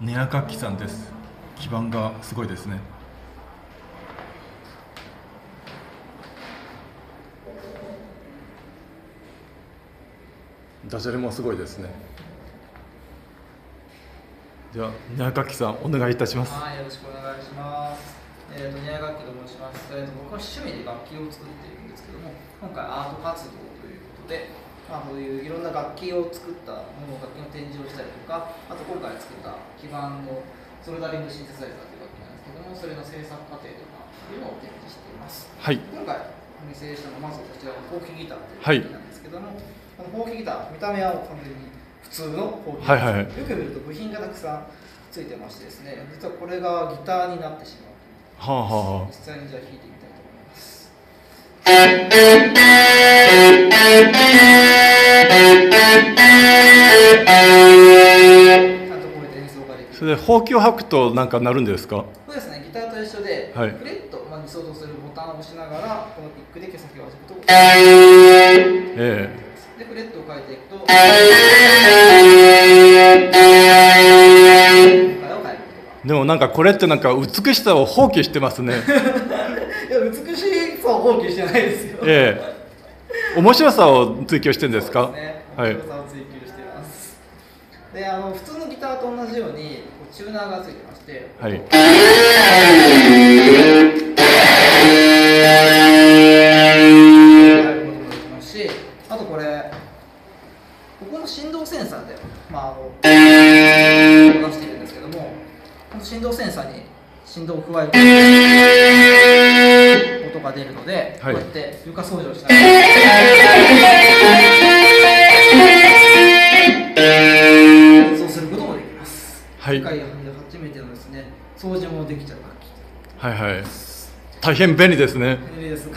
ネア楽器さんです基盤がすごいですねダジャレもすごいですねではネア楽器さんお願いいたしますはい、よろしくお願いします。えっ、と、ニア楽器と申します。えっ、と、僕は趣味で楽器を作っているんですけども、今回アート活動ということで、まあ、こういういろんな楽器を作ったもの、楽器の展示をしたりとか、あと今回作った基盤のソルダリングシンセサイザーという楽器なんですけども、それの制作過程とかいうのを展示しています。はい。今回お見せしたのはまずこちらのホーキギターという楽器なんですけども、このホーキギター見た目は完全に普通のホーキギター、はいはいはい。よく見ると部品がたくさんついてましてですね実はこれがギターになってしまう。はあはあはあ。実際にじゃあ弾いてみたいと思いますそれでほうきを吐くとなんかなるんですか？そうですね。ギターと一緒で、はい。フレット、まあ、理想とするボタンを押しながらこのピックで毛先を弾くとえでフレットを変えていくとでもなんかこれってなんか美しさを放棄してますね 美しさを放棄してないですよ。ええ面白さを追求してるんですか？すね。はい面白さを追求しています。で、あの普通のギターと同じようにこうチューナーがついてまして、はい変えることもできますし、あとこれここの振動センサーで、まああの出しているんですけども、この振動センサーに振動を加えて音が出るので、はいこうやって床掃除をしながら。演奏することもできます。はい世界で初めてのですね、掃除もできちゃう楽器。はいはい大変便利ですね便利です。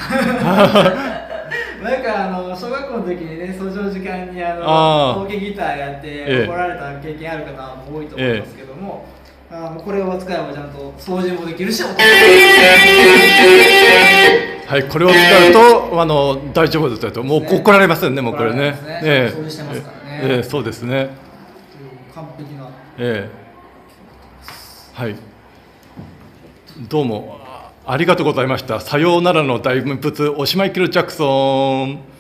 なんかあの小学校の時にね、掃除の時間にあのあーギターやってええ怒られた経験ある方も多いと思いますけども、あのこれを使えばちゃんと掃除もできるし、はいこれを使うとあの大丈夫ですともう怒られませんね。もうこれね。ね。え掃除してますからね。ええ。そうですね。完璧な。ええ。はい。どうもあありがとうございました。さようならの大仏おしまいキルジャクソン